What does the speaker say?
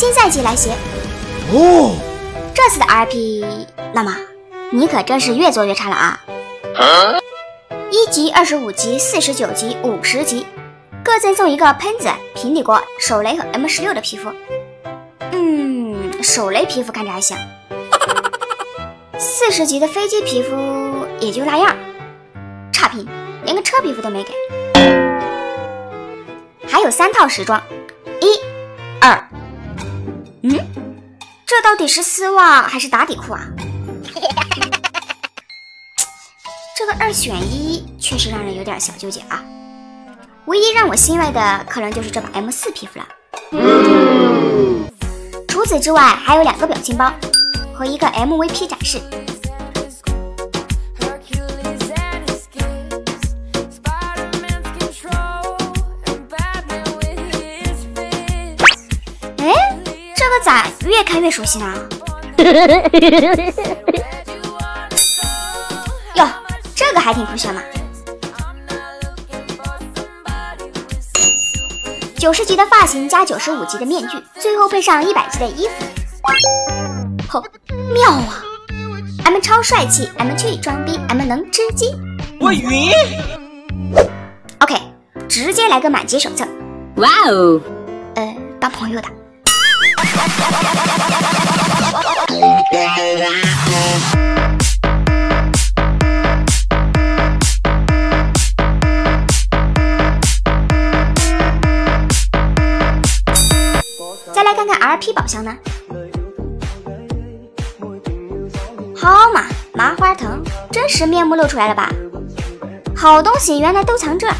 新赛季来袭哦，这次的 RP，那么你可真是越做越差了啊！一级、二十五级、四十九级、五十级，各赠送一个喷子、平底锅、手雷和 M 十六的皮肤。嗯，手雷皮肤看着还行。四十级的飞机皮肤也就那样，差评，连个车皮肤都没给。还有三套时装，一、二，嗯，这到底是丝袜还是打底裤啊？这个二选一确实让人有点小纠结啊。唯一让我欣慰的，可能就是这把 M 四皮肤了。除此之外，还有两个表情包和一个 MVP 展示。咋越看越熟悉呢？哟，这个还挺酷炫嘛！九十级的发型加九十五级的面具，最后配上一百级的衣服，吼，妙啊！M 超帅气，M 去装逼，M 能吃鸡。我晕。OK，直接来个满级手册，哇哦！呃，当朋友的。再来看看 RP 宝箱呢？好嘛，麻花藤，真实面目露出来了吧？好东西原来都藏这儿。